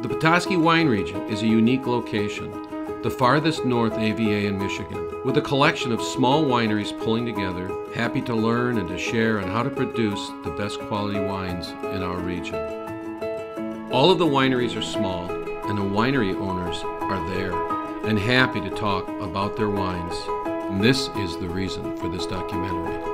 The Petoskey Wine Region is a unique location, the farthest north AVA in Michigan, with a collection of small wineries pulling together, happy to learn and to share on how to produce the best quality wines in our region. All of the wineries are small, and the winery owners are there and happy to talk about their wines. And this is the reason for this documentary.